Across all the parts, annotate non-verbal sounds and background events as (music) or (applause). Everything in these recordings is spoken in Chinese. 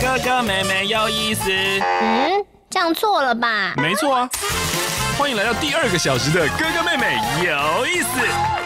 哥哥妹妹有意思。嗯，这样错了吧？没错啊，欢迎来到第二个小时的哥哥妹妹有意思。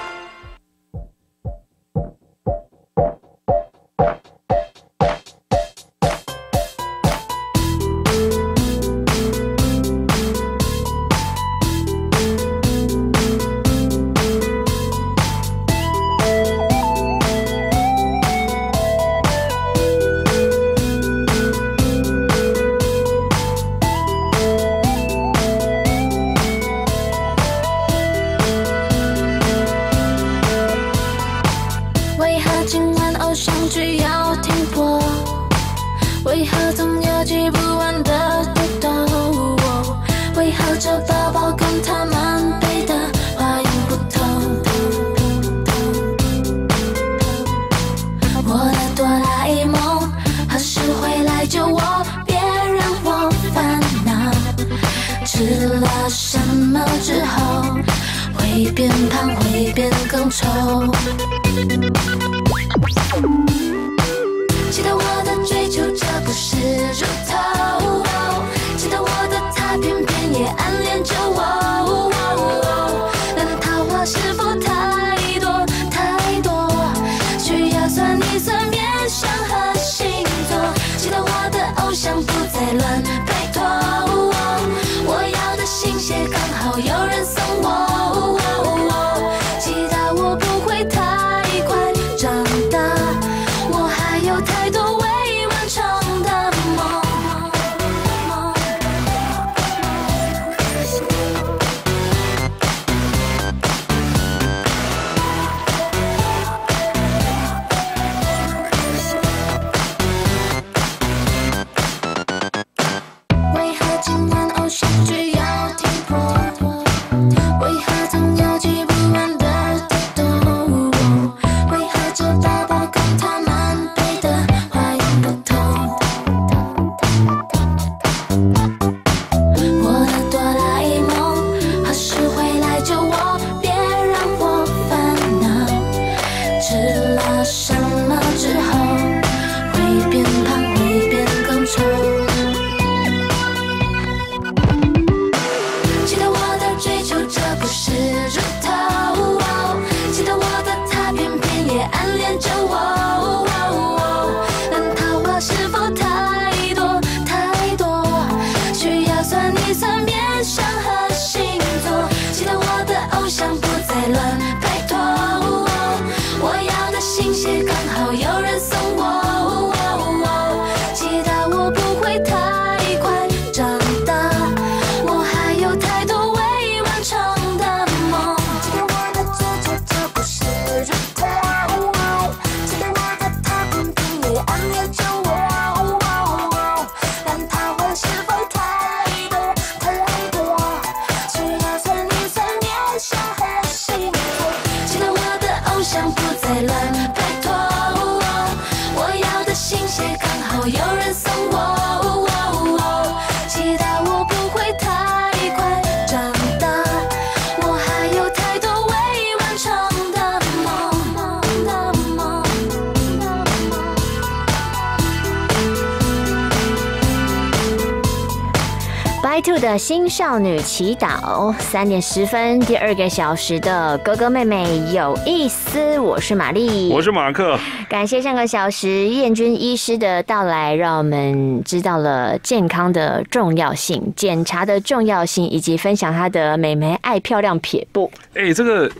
的新少女祈祷，三点十分，第二个小时的哥哥妹妹有意思。我是玛丽，我是马克。感谢上个小时燕君医师的到来，让我们知道了健康的重要性、检查的重要性，以及分享他的美眉爱漂亮撇步。哎，这个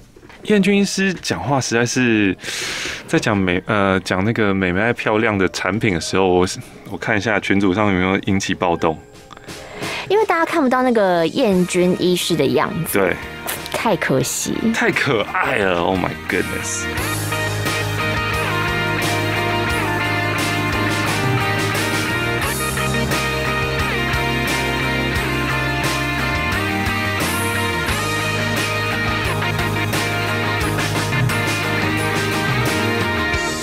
燕军医师讲话实在是在讲美呃讲那个美眉爱漂亮的产品的时候，我我看一下群组上有没有引起暴动。因为大家看不到那个燕君医师的样子，对，太可惜，太可爱了，Oh my goodness！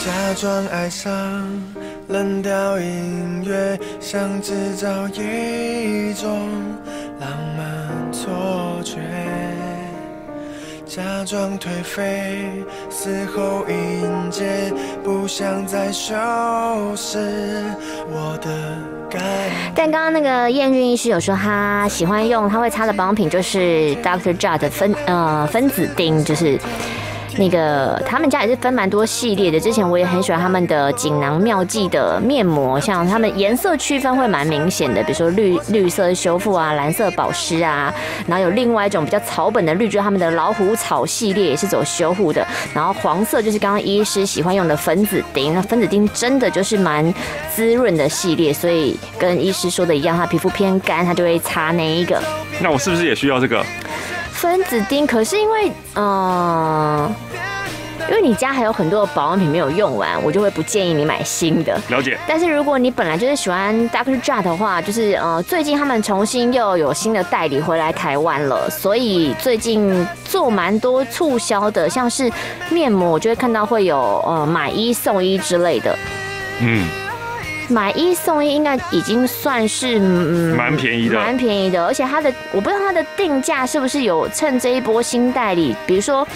假装爱上。冷调音乐，想制造一种浪漫错觉。假装颓废，死后迎接，不想再修饰我的。但刚刚那个燕君医师有说，他喜欢用他会擦的保养品就是 Doctor Jart 的分呃分子丁，就是。那个他们家也是分蛮多系列的，之前我也很喜欢他们的锦囊妙计的面膜，像他们颜色区分会蛮明显的，比如说绿绿色修复啊，蓝色保湿啊，然后有另外一种比较草本的绿，就是他们的老虎草系列也是走修护的，然后黄色就是刚刚医师喜欢用的分子丁，那分子丁真的就是蛮滋润的系列，所以跟医师说的一样，他皮肤偏干，他就会擦那一个。那我是不是也需要这个？分子丁，可是因为，嗯、因为你家还有很多的保养品没有用完，我就会不建议你买新的。了解。但是如果你本来就是喜欢 Dr. Jart 的话，就是呃，最近他们重新又有新的代理回来台湾了，所以最近做蛮多促销的，像是面膜，我就会看到会有呃买一送一之类的。嗯，买一送一应该已经算是嗯蛮便宜的蛮便宜的，而且它的我不知道它的定价是不是有趁这一波新代理，比如说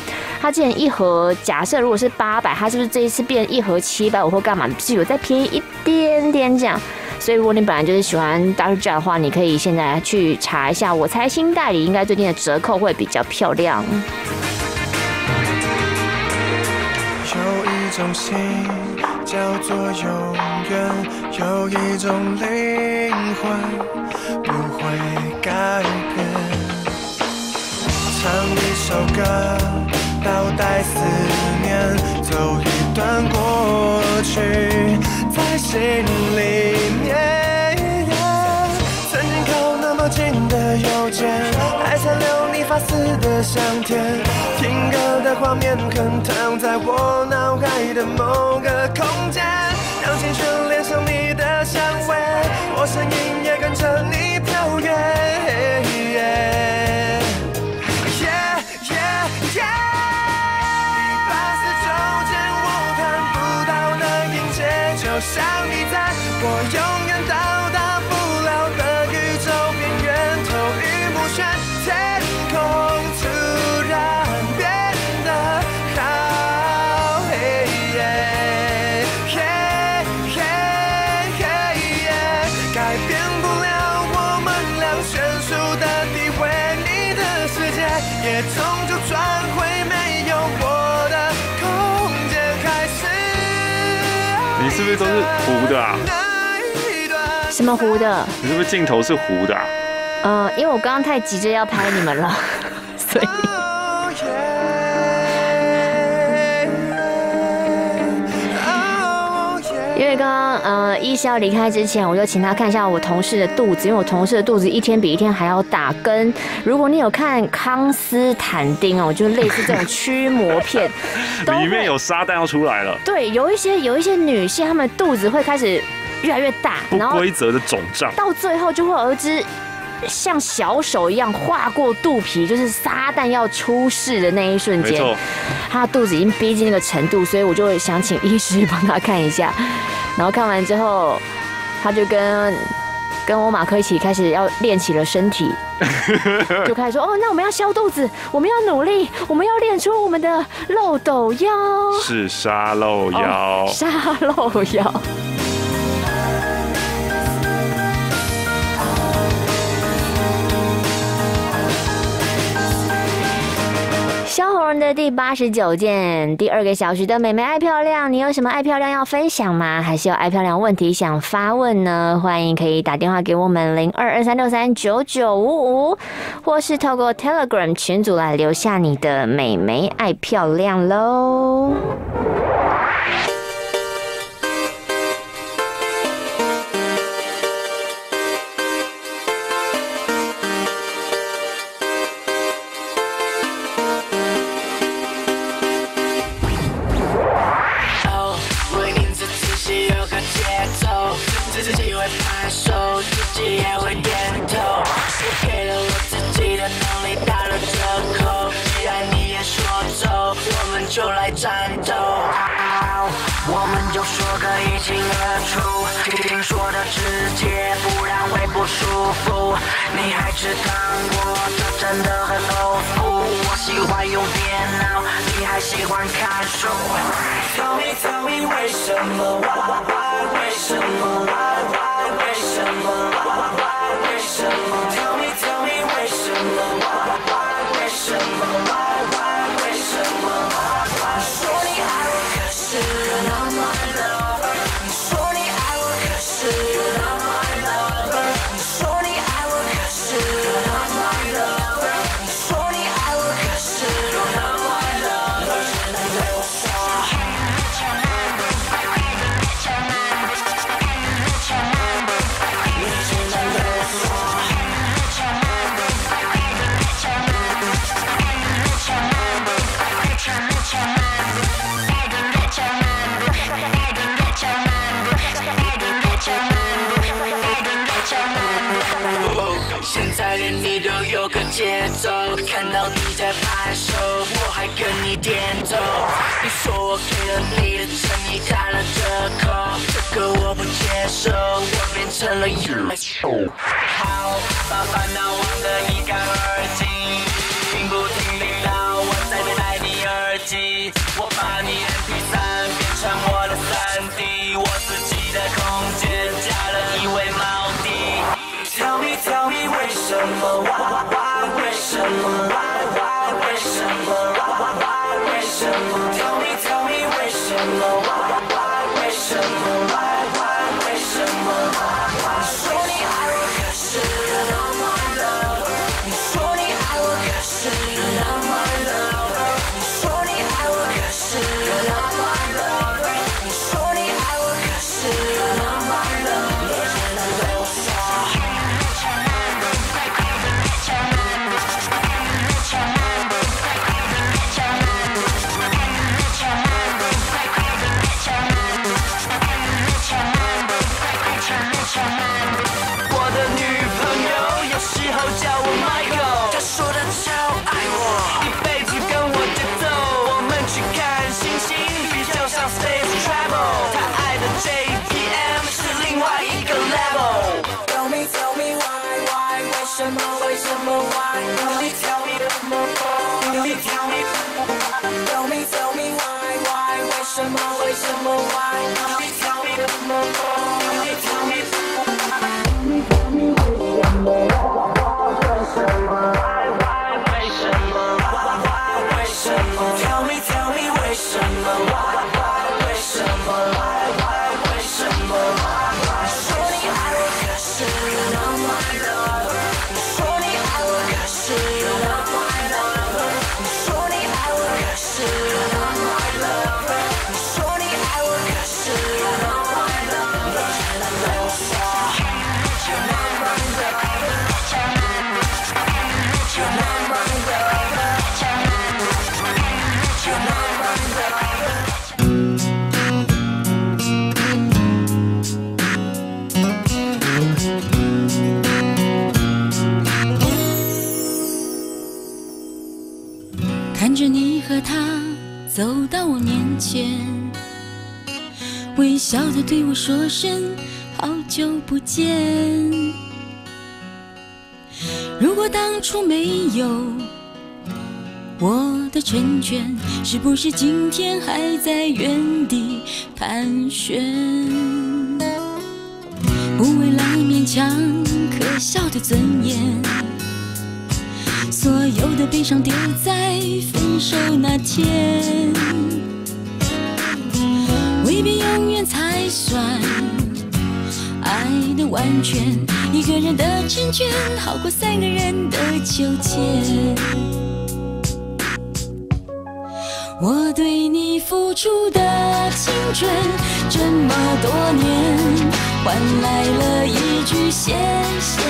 它之前一盒假设如果是八百，它是不是这一次变一盒七百五或干嘛，是有再便宜一点点这样。所以如果你本来就是喜欢. Jart 的话，你可以现在去查一下，我猜新代理应该最近的折扣会比较漂亮。有一种心叫做永远，有一种灵魂不会改变。唱一首歌，倒带思念，走一段过去，在心里面。曾经靠那么近的邮件，还残留你发丝的香甜。听歌的画面横躺在我脑海的某个空间，让青春连上你的香味，我声音也跟着你飘远。糊的啊？什么糊的？你是不是镜头是糊的、啊？呃，因为我刚刚太急着要拍你们了，(laughs) 所以。呃，医师要离开之前，我就请他看一下我同事的肚子，因为我同事的肚子一天比一天还要大。跟如果你有看康斯坦丁哦，就是类似这种驱魔片，(laughs) 里面有撒旦要出来了，对，有一些有一些女性，她们肚子会开始越来越大，不规则的肿胀。到最后就会有一只像小手一样划过肚皮，就是撒旦要出世的那一瞬间他的肚子已经逼近那个程度，所以我就会想请医师帮他看一下。然后看完之后，他就跟跟我马克一起开始要练起了身体，(laughs) 就开始说：“哦，那我们要消肚子，我们要努力，我们要练出我们的漏斗腰。”是沙漏腰，哦沙漏腰。的第八十九件，第二个小时的美眉爱漂亮，你有什么爱漂亮要分享吗？还是有爱漂亮问题想发问呢？欢迎可以打电话给我们零二二三六三九九五五，或是透过 Telegram 群组来留下你的美眉爱漂亮喽。来战斗。我们就说个一清二楚，听说的直接，不然会不舒服。你还吃糖果这真的很 old school，我喜欢用电脑，你还喜欢看书。Tell me tell me 为什么 why why 为什么 why why 看到你在拍手，我还跟你点头。你说我给了你的诚意打了折扣，这个我不接受，我变成了有。好，把烦恼忘得一干二净，为什么 why 前，微笑的对我说声好久不见。如果当初没有我的成全，是不是今天还在原地盘旋？不为了勉强可笑的尊严。所有的悲伤丢在分手那天，永远才算爱的完全。一个人的成全，好过三个人的纠结。我对你付出的青春这么多年，换来了一句谢谢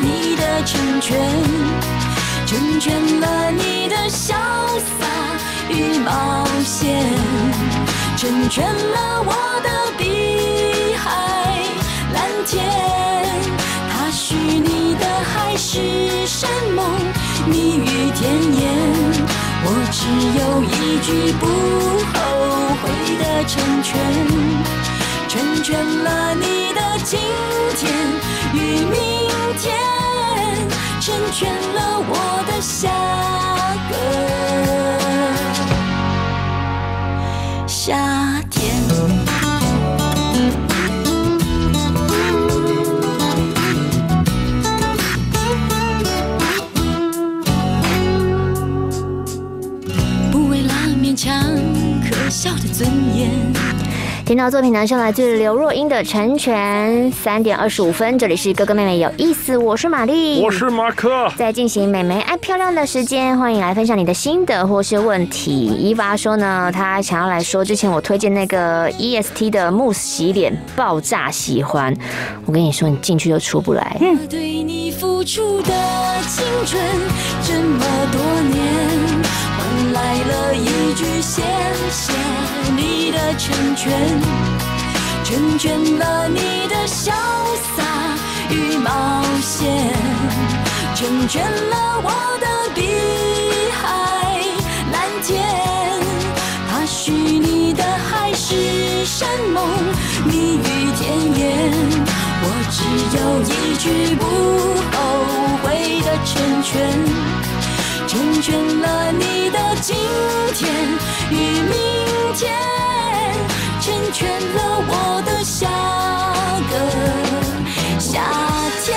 你的成全。成全了你的潇洒与冒险，成全了我的碧海蓝天。他许你的海誓山盟，蜜语甜言。我只有一句不后悔的成全，成全了你的今天与明天。成全了我的下个夏天。不为了勉强可笑的尊严。听到作品呢是来自刘若英的《成全》，三点二十五分，这里是哥哥妹妹有意思，我是玛丽，我是马克。在进行美眉爱漂亮的时间，欢迎来分享你的心得或是问题。伊娃说呢，她想要来说之前我推荐那个 EST 的慕斯洗脸爆炸喜欢，我跟你说，你进去就出不来。我对你付出的青春这么多年，换来了一句谢谢成全，成全了你的潇洒与冒险，成全了我的碧海蓝天。他许你的海誓山盟，蜜语甜言，我只有一句不后悔的成全，成全了你的今天与明天，成全了我的下个夏天。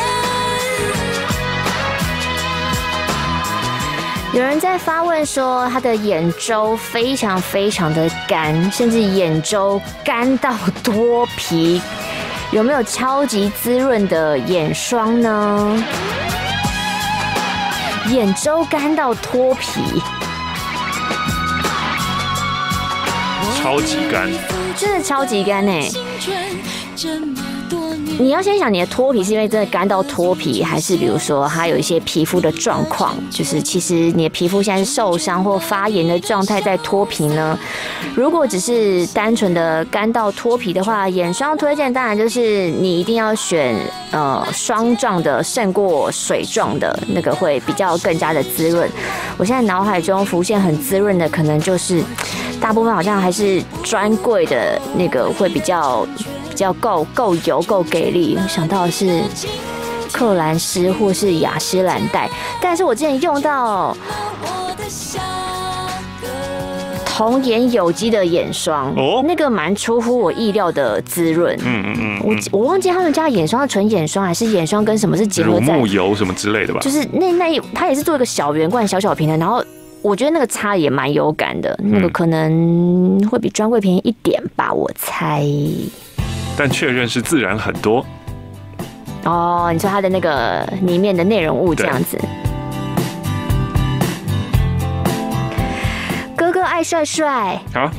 有人在发问说，他的眼周非常非常的干，甚至眼周干到脱皮，有没有超级滋润的眼霜呢？眼周干到脱皮，超级干，真的超级干呢、你要先想你的脱皮是因为真的干到脱皮，还是比如说它有一些皮肤的状况，就是其实你的皮肤现在是受伤或发炎的状态在脱皮呢？如果只是单纯的干到脱皮的话，眼霜推荐当然就是你一定要选呃霜状的胜过水状的那个会比较更加的滋润。我现在脑海中浮现很滋润的，可能就是大部分好像还是专柜的那个会比较比较够够油够给力。我想到的是克兰诗或是雅诗兰黛，但是我之前用到童颜有机的眼霜，哦那个蛮出乎我意料的滋润。嗯嗯嗯我我忘记他们家的眼霜是纯眼霜还是眼霜跟什么是结合乳在木油什么之类的吧就。是那那一它也是做一个小圆罐小小瓶的，然后我觉得那个擦也蛮有感的，那个可能会比专柜便宜一点吧，我猜。但确认是自然很多。哦，你说它的那个里面的内容物这样子。哥哥爱帅帅，好，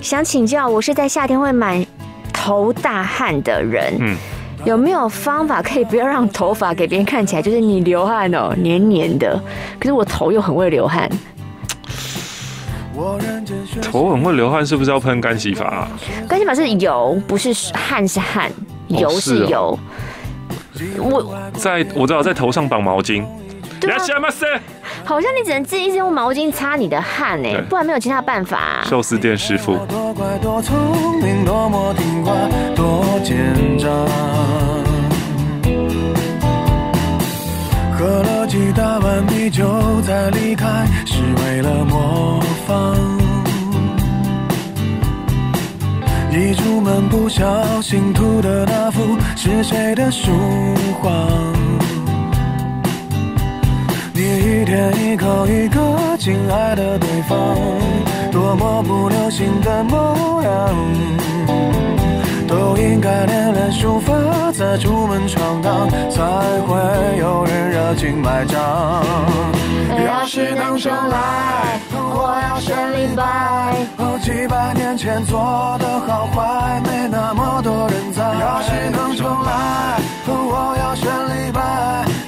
想请教，我是在夏天会满头大汗的人，嗯有没有方法可以不要让头发给别人看起来就是你流汗哦，黏黏的，可是我头又很会流汗。头很会流汗，是不是要喷干洗法、啊？干洗法是油，不是汗是汗，油是是哦油。我在我知道在头上绑毛巾。对啊いらっしゃいませ好像你只能自己一直用毛巾擦你的汗哎对，不然没有其他办法、啊。寿司店师傅，多乖多聪明，多么听话，多奸诈。喝了几大碗啤酒才离开，是为了模 仿。一出门不小心涂的那幅是谁的书画？你一天一口一个亲爱的对方，多么不流行的模样，都应该练练书法，再出门闯荡，才会有人热情买账。要是能重来，我要选李白。哦，几百年前做的好坏，没那么多人在。要是能重来，我要选李白。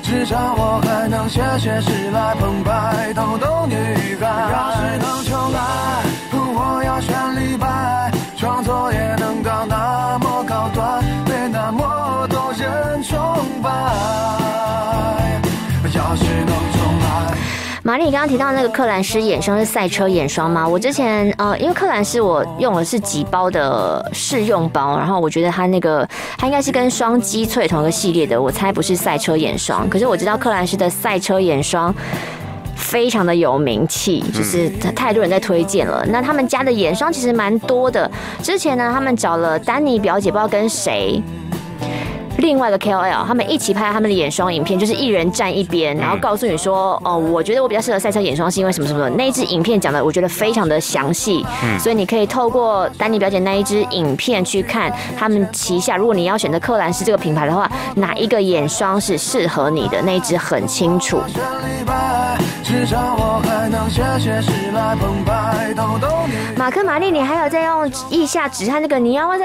至少我还能写写诗来澎湃逗逗女孩。要是能重来，我要选李白。创作也能到那玛丽，你刚刚提到那个克兰诗眼霜是赛车眼霜吗？我之前呃，因为克兰诗我用的是几包的试用包，然后我觉得它那个它应该是跟双肌萃同一个系列的，我猜不是赛车眼霜。可是我知道克兰诗的赛车眼霜非常的有名气，就是太多人在推荐了。那他们家的眼霜其实蛮多的。之前呢，他们找了丹尼表姐，不知道跟谁。另外一个 KOL，他们一起拍他们的眼霜影片，就是一人站一边，然后告诉你说，哦，我觉得我比较适合赛车眼霜，是因为什么什么的。那一支影片讲的，我觉得非常的详细，所以你可以透过丹尼表姐那一支影片去看他们旗下，如果你要选择克兰斯这个品牌的话，哪一个眼霜是适合你的，那一支很清楚。马克、玛丽，你还有在用腋下止汗那个尼奥哇塞？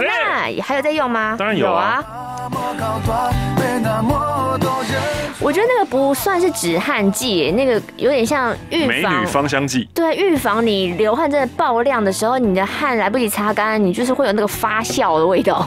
那还有在用吗？当然有啊。那么高端，被那么多人我觉得那个不算是止汗剂，那个有点像预美防女。芳香剂，对，预防你流汗真的爆量的时候，你的汗来不及擦干，你就是会有那个发酵的味道。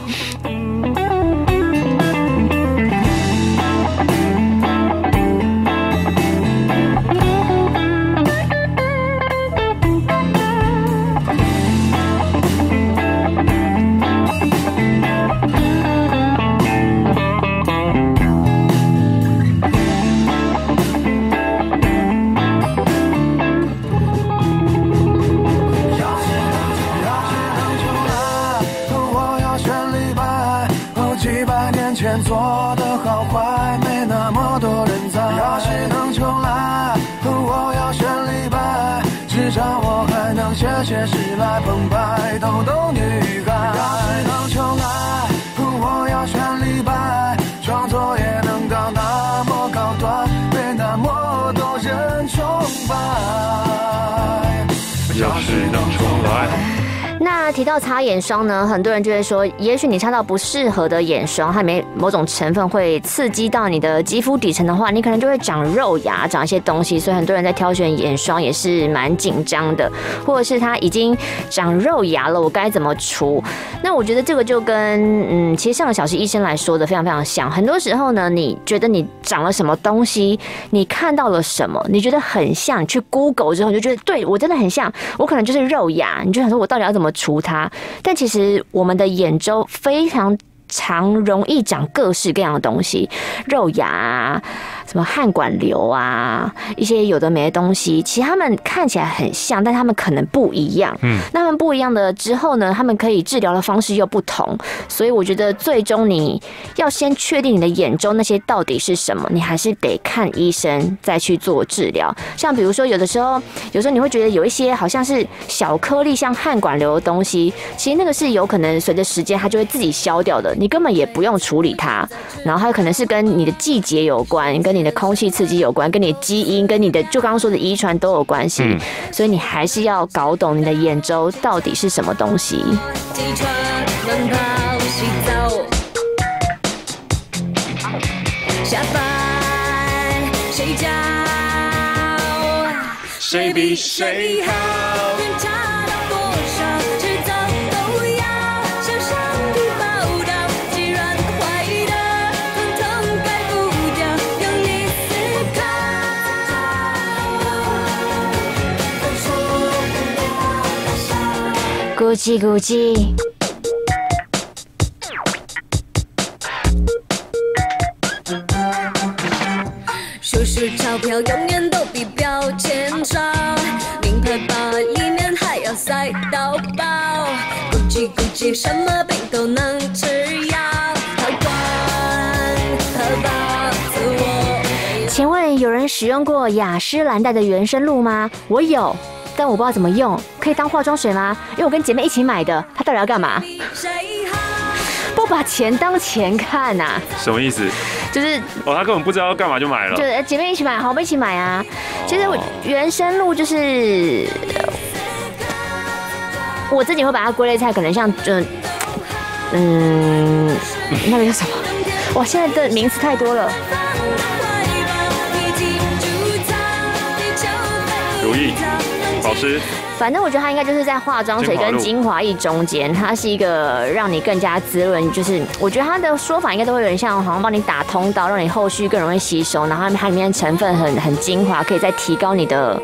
到擦眼霜呢，很多人就会说，也许你擦到不适合的眼霜，它没某种成分会刺激到你的肌肤底层的话，你可能就会长肉芽，长一些东西。所以很多人在挑选眼霜也是蛮紧张的，或者是它已经长肉芽了，我该怎么除？那我觉得这个就跟嗯，其实上个小时医生来说的非常非常像。很多时候呢，你觉得你长了什么东西，你看到了什么，你觉得很像，你去 Google 之后你就觉得对我真的很像，我可能就是肉芽，你就想说我到底要怎么除它？但其实我们的眼周非常。常容易长各式各样的东西，肉芽，什么汗管瘤啊，一些有的没的东西，其实他们看起来很像，但他们可能不一样。嗯，那它们不一样的之后呢，他们可以治疗的方式又不同，所以我觉得最终你要先确定你的眼周那些到底是什么，你还是得看医生再去做治疗。像比如说，有的时候，有时候你会觉得有一些好像是小颗粒，像汗管瘤的东西，其实那个是有可能随着时间它就会自己消掉的，你根本也不用处理它。然后它可能是跟你的季节有关，跟你的空气刺激有关，跟你的基因，跟你的就刚刚说的遗传都有关系。嗯所以你还是要搞懂你的眼周到底是什么东西。机车、奔跑、洗澡，下班睡觉，谁比谁好？咕叽咕叽。数数钞票永远都比标签少，名牌包里面还要塞到爆，咕叽咕叽什么病都能吃药，好管好饱自我。请问有人使用过雅诗兰黛的原生露吗？我有，但我不知道怎么用，可以当化妆水吗？因为我跟姐妹一起买的，它到底要干嘛？不把钱当钱看呐、什么意思？就是哦，他根本不知道要干嘛就买了就。是呃姐妹一起买，好，我们一起买啊。其实我原生路就是，呃我自己会把它归类在可能像就嗯，那个叫什么？哇，现在的名词太多了。如意保湿，反正我觉得它应该就是在化妆水跟精华液中间，它是一个让你更加滋润。就是我觉得它的说法应该都会有点像，好像帮你打通道，让你后续更容易吸收。然后它里面成分很很精华，可以再提高你的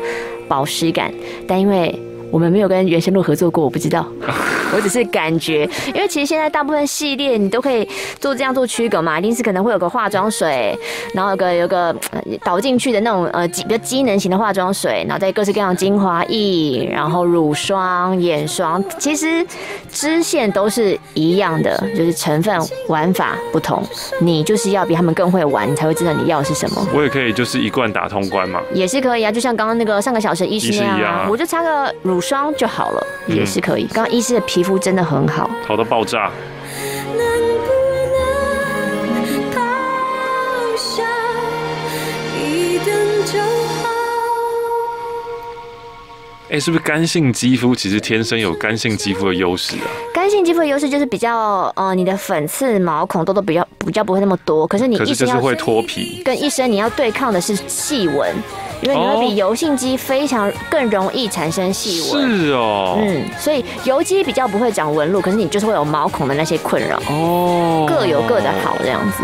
保湿感。但因为我们没有跟原生路合作过，我不知道。(laughs) 我只是感觉，因为其实现在大部分系列你都可以做这样做区隔嘛，一定是可能会有个化妆水，然后有个有个倒进去的那种呃机比较机能型的化妆水，然后再各式各样的精华液，然后乳霜、眼霜，其实支线都是一样的，就是成分玩法不同，你就是要比他们更会玩，你才会知道你要的是什么。(laughs) 我也可以就是一贯打通关嘛。也是可以啊，就像刚刚那个上个小时的医师一样啊，我就擦个乳霜就好了，嗯也是可以。刚刚医师的皮肤真的很好，好到爆炸。哎、是不是干性肌肤其实天生有干性肌肤的优势啊？干性肌肤的优势就是比较呃，你的粉刺、毛孔、痘痘比较比较不会那么多，可是你可是一生要就是会脱皮。跟一生你要对抗的是细纹，因为你会比油性肌非常更容易产生细纹。是哦，嗯，所以油肌比较不会长纹路，可是你就是会有毛孔的那些困扰，哦，各有各的好这样子。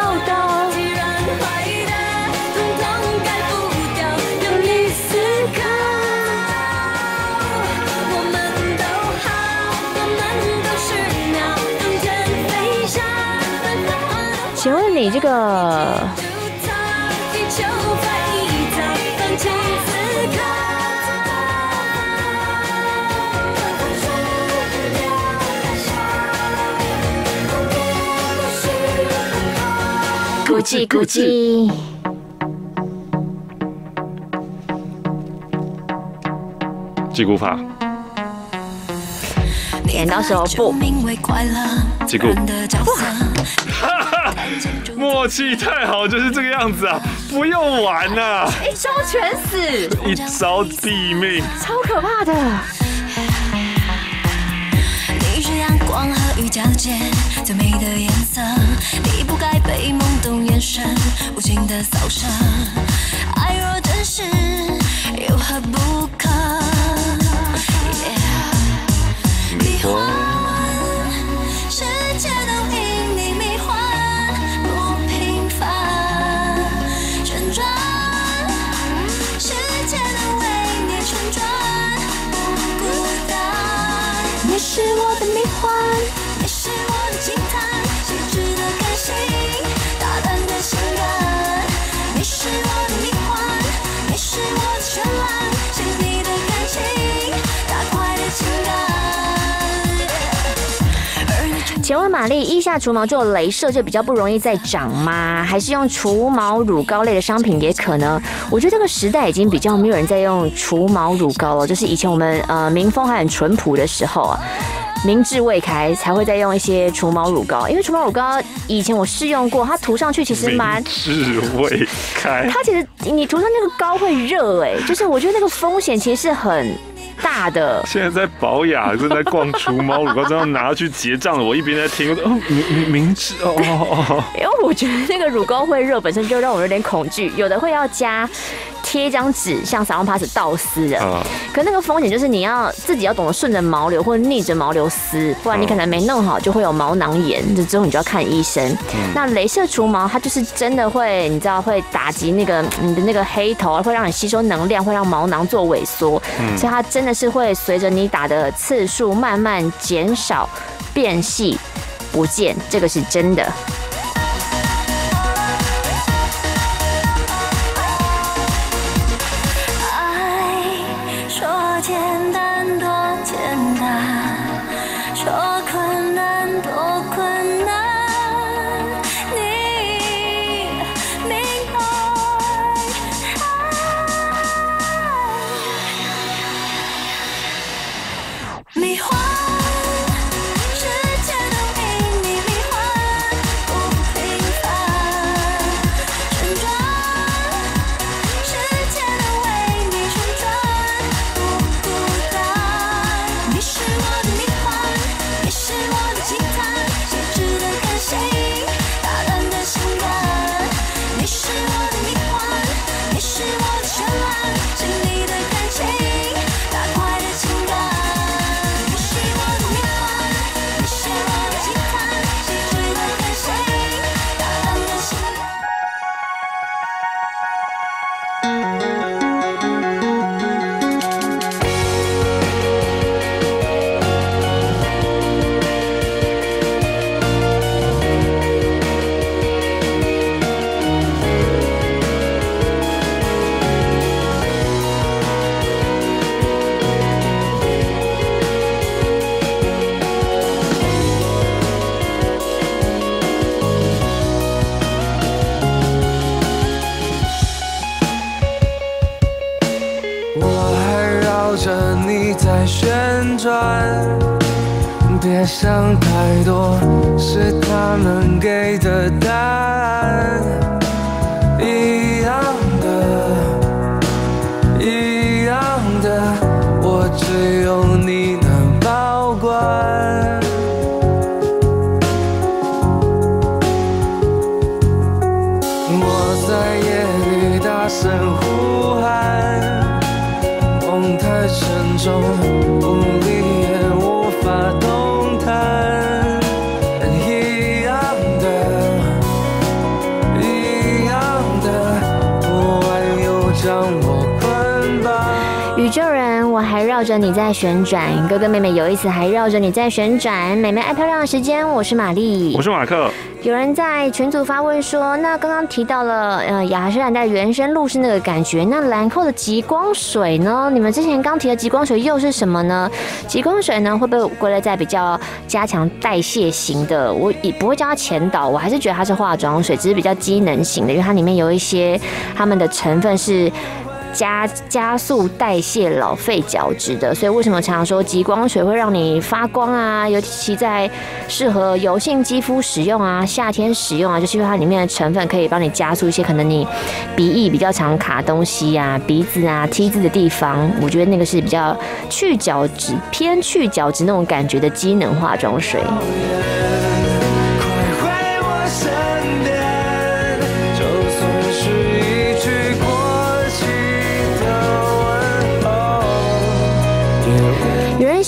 你这个就在地球在一在放弃思考。咕叽咕叽，吉古法，剪刀手不名为快乐，结果自然的角色。默契太好，就是这个样子啊！不用玩呐、一招全死，一招毙命。超可怕的。你是阳光和雨交界最美的颜色，离不开被懵懂眼神无情的扫射。爱若真实，有何不可？Yeah 迷你是我的迷幻，你是我的惊叹，细致的感性，大胆的性感。你是我的迷幻，你是我的绚烂，请问玛丽，腋下除毛做镭射就比较不容易再长吗？还是用除毛乳膏类的商品也可能？我觉得这个时代已经比较没有人在用除毛乳膏了，就是以前我们呃民风还很淳朴的时候啊。明智未开才会再用一些除毛乳膏，因为除毛乳膏以前我试用过，它涂上去其实蛮智未开，它其实你涂上那个膏会热哎、就是我觉得那个风险其实是很大的。现在在保养，正在逛除毛乳膏，正要拿去结账了。我一边在听，哦，明明明智哦哦哦，(laughs) 因为我觉得那个乳膏会热，本身就让我有点恐惧。有的会要加贴一张纸，像撒浪 pass 倒撕的，啊，可那个风险就是你要自己要懂得顺着毛流或者逆着毛流撕，不然你可能没弄好就会有毛囊炎，这之后你就要看医生。那镭射除毛它就是真的会，你知道会打击那个你的那个黑头，会让你吸收能量，会让毛囊做萎缩，所以它真的是会随着你打的次数慢慢减少、变细、不见，这个是真的。是他们给的答案，在旋转，哥哥妹妹有意思，还绕着你在旋转。妹妹爱漂亮的时间，我是玛丽，我是马克，有人在群组发问说，那刚刚提到了，呃，雅诗兰黛原生露是那个感觉，那兰蔻的极光水呢？你们之前刚提的极光水又是什么呢？极光水呢会不会归类在比较加强代谢型的，我也不会叫它前导，我还是觉得它是化妆水，只是比较机能型的，因为它里面有一些它们的成分是。加加速代谢老废角质的，所以为什么常常说极光水会让你发光啊？尤其在适合油性肌肤使用啊，夏天使用啊，就是因为它里面的成分可以帮你加速一些可能你鼻翼比较常卡东西啊、鼻子啊、T 字的地方，我觉得那个是比较去角质、偏去角质那种感觉的机能化妆水。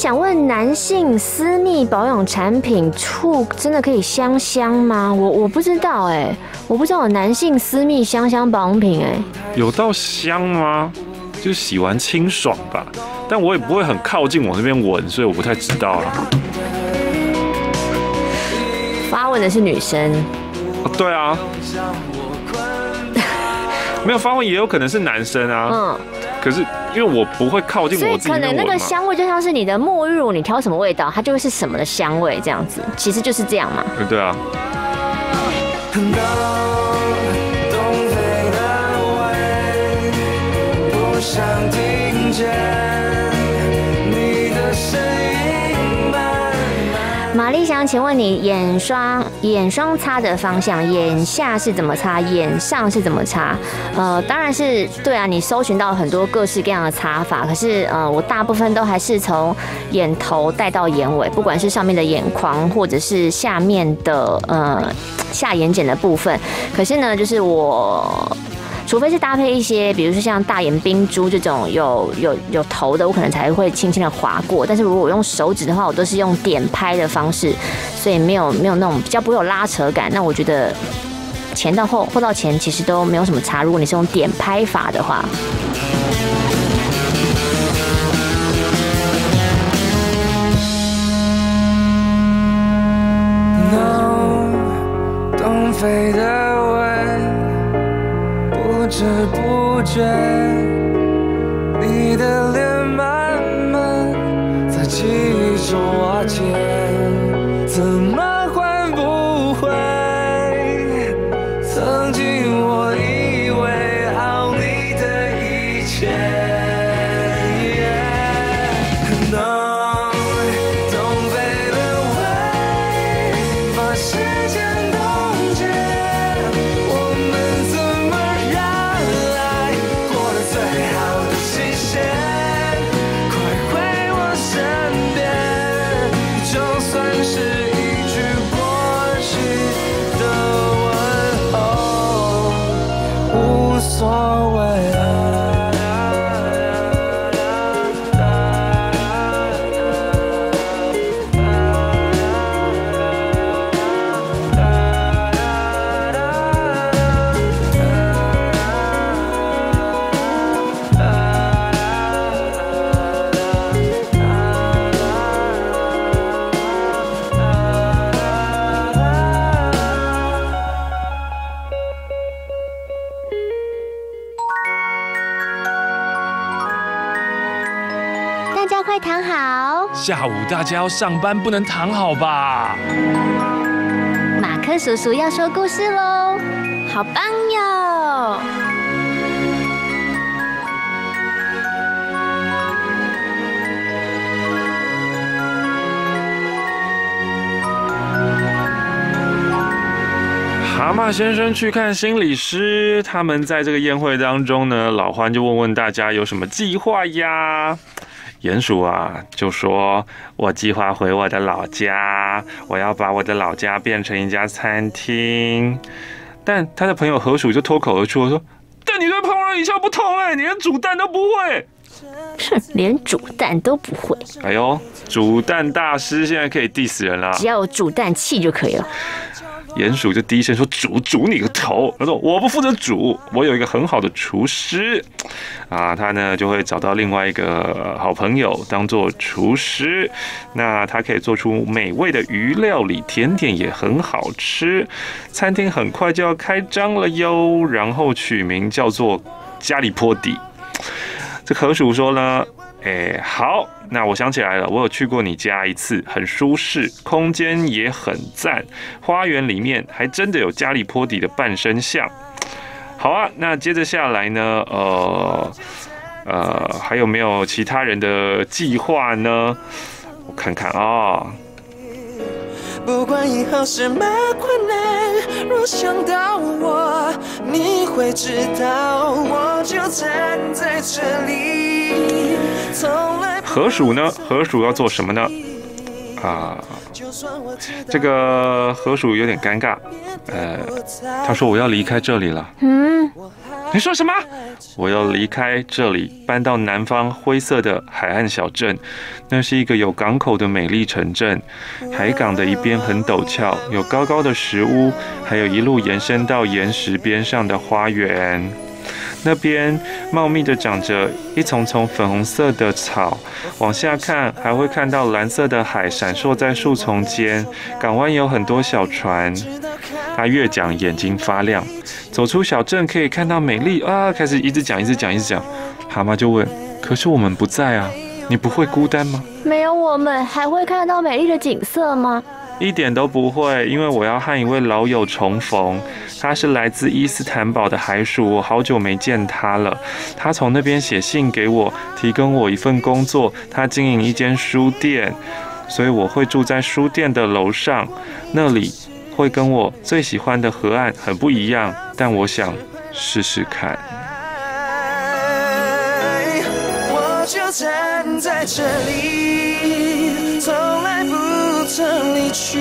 想问，男性私密保养产品醋真的可以香香吗？我我不知道哎、我不知道有男性私密香香保养品哎、有到香吗？就是洗完清爽吧，但我也不会很靠近我那边闻，所以我不太知道了。发问的是女生，哦对啊，(laughs) 没有发问也有可能是男生啊，嗯，可是因为我不会靠近所以我自己可能那个。香味就像是你的沐浴乳，你挑什么味道，它就会是什么的香味这样子，其实就是这样嘛。对对啊，想请问你，眼霜眼霜擦的方向，眼下是怎么擦，眼上是怎么擦？呃，当然是对啊，你搜寻到很多各式各样的擦法，可是呃，我大部分都还是从眼头带到眼尾，不管是上面的眼眶，或者是下面的呃下眼睑的部分。可是呢，就是我。除非是搭配一些，比如说像大眼冰珠这种有有有头的，我可能才会轻轻的划过。但是如果我用手指的话，我都是用点拍的方式，所以没有没有那种比较不会有拉扯感。那我觉得前到后后到前其实都没有什么差。如果你是用点拍法的话，不知不觉，你的脸慢慢在记忆中瓦解，怎么大家要上班不能躺好吧？马克叔叔要说故事喽好棒哟！蛤蟆先生去看心理师他们在这个宴会当中呢老欢就问问大家有什么计划呀？鼹鼠啊就说：“我计划回我的老家，我要把我的老家变成一家餐厅。”但他的朋友河鼠就脱口而出说：“但你对烹饪一窍不通哎，你连煮蛋都不会。”哼，连煮蛋都不会，哎呦，煮蛋大师现在可以 diss 人了。只要有煮蛋器就可以了。鼹鼠就低声说：“煮煮你个头！”他说：“我不负责煮，我有一个很好的厨师，啊，他呢就会找到另外一个好朋友当做厨师，那他可以做出美味的鱼料理，甜点也很好吃，餐厅很快就要开张了哟。然后取名叫做加里坡底。这河鼠说呢，哎，好，那我想起来了，我有去过你家一次，很舒适，空间也很赞，花园里面还真的有加里坡底的半身像。好啊，那接着下来呢，呃呃，还有没有其他人的计划呢？我看看啊、不管以后什么困难，若想到我，你会知道，我就站在这里，从来不河鼠呢？河鼠要做什么呢？啊、这个河鼠有点尴尬，呃，他说我要离开这里了。嗯，你说什么？我要离开这里，搬到南方灰色的海岸小镇。那是一个有港口的美丽城镇，海港的一边很陡峭，有高高的石屋，还有一路延伸到岩石边上的花园。那边茂密的长着一丛丛粉红色的草，往下看还会看到蓝色的海闪烁在树丛间。港湾有很多小船。他越讲眼睛发亮。走出小镇可以看到美丽啊，开始一直讲一直讲一直讲。蛤蟆就问：“可是我们不在啊，你不会孤单吗？”没有我们还会看到美丽的景色吗？一点都不会，因为我要和一位老友重逢。他是来自伊斯坦堡的海鼠，我好久没见他了。他从那边写信给我，提供我一份工作。他经营一间书店，所以我会住在书店的楼上，那里会跟我最喜欢的河岸很不一样，但我想试试看。我就站在这里，从来不曾离去。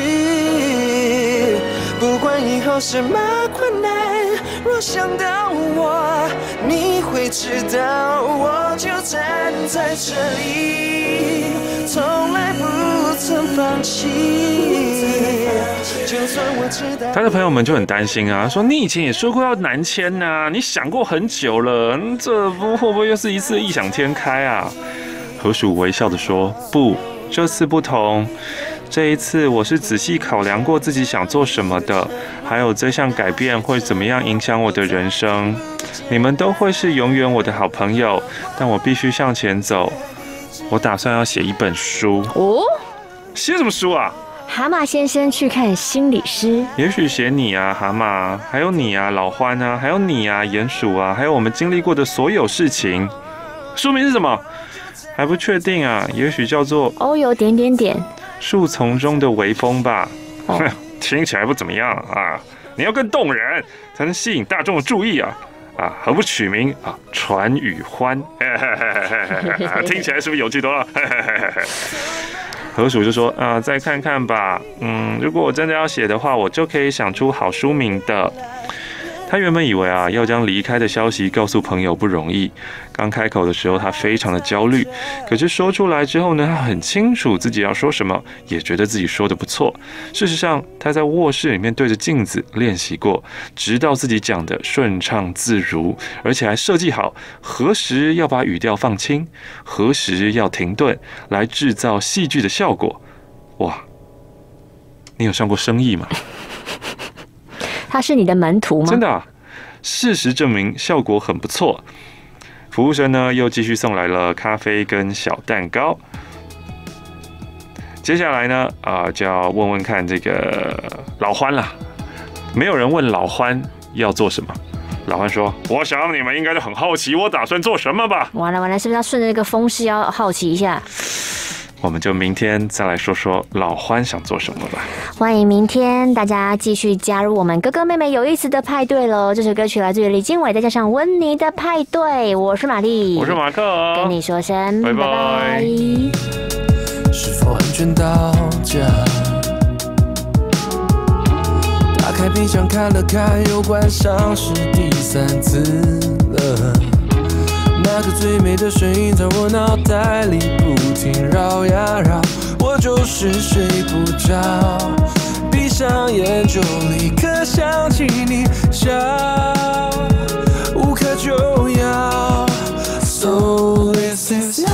不管以后什么困难，若想到我，你会知道，我就站在这里，从来不曾放弃。他的朋友们就很担心啊，说你以前也说过要南迁呐、你想过很久了，这不会不会又是一次异想天开啊？河鼠微笑的说：“不，这次不同。这一次我是仔细考量过自己想做什么的，还有这项改变会怎么样影响我的人生。你们都会是永远我的好朋友，但我必须向前走。我打算要写一本书，哦，写什么书啊？蛤蟆先生去看心理师，也许写你啊，蛤蟆，还有你啊，老欢啊，还有你啊，鼹鼠啊，还有我们经历过的所有事情。书名是什么？还不确定啊，也许叫做《哦有点点点，树丛中的微风》吧。哦 (laughs) 听起来不怎么样啊。你要更动人，才能吸引大众的注意啊。啊，何不取名啊？传与欢，(laughs) 听起来是不是有趣多了？(laughs) 河鼠就说：“啊、再看看吧。嗯，如果我真的要写的话，我就可以想出好书名的。”他原本以为啊，要将离开的消息告诉朋友不容易。刚开口的时候，他非常的焦虑。可是说出来之后呢，他很清楚自己要说什么，也觉得自己说的不错。事实上，他在卧室里面对着镜子练习过，直到自己讲的顺畅自如，而且还设计好何时要把语调放轻，何时要停顿，来制造戏剧的效果。哇！你有上过生意吗？他是你的门徒吗？真的、啊，事实证明效果很不错。服务生呢又继续送来了咖啡跟小蛋糕。接下来呢，啊、就要问问看这个老欢了。没有人问老欢要做什么。老欢说：“我想你们应该都很好奇我打算做什么吧？完了完了，是不是要顺着这个风势要好奇一下？我们就明天再来说说老欢想做什么吧。欢迎明天大家继续加入我们哥哥妹妹有意思的派对喽！这首歌曲来自于李经纬，再加上温妮的派对。我是玛丽，我是马克，跟你说声拜拜拜是否安全到家？打开冰箱看了看，又关上，是第三次了。那个最美的声音在我脑袋里不停绕呀绕，我就是睡不着。闭上眼就立刻想起你笑，无可救药。So this is love。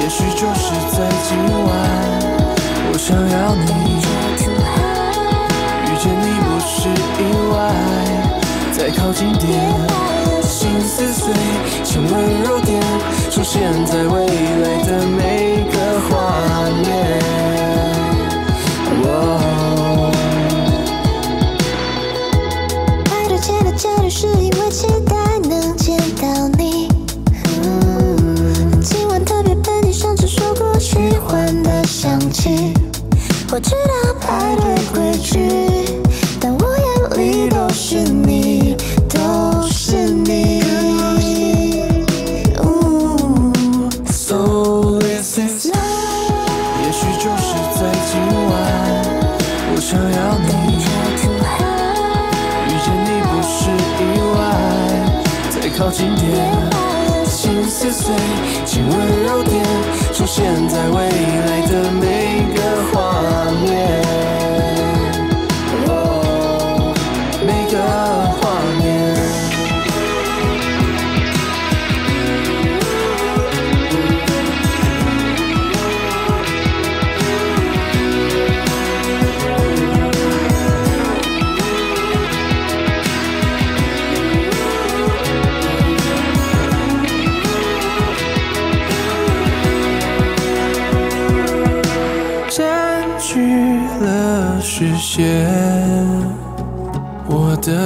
也许就是在今晚，我想要你，遇见你不是意外，再靠近点，温柔点，出现在未来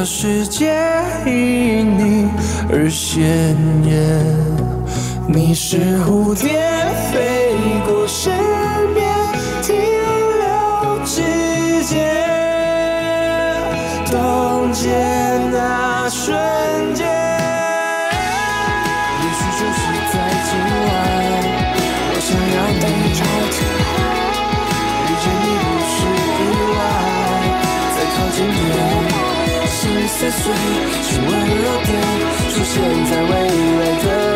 这世界因你而鲜艳。你是蝴蝶飞过身边，停留指尖，冻结那瞬碎，是温柔点出现在未来的。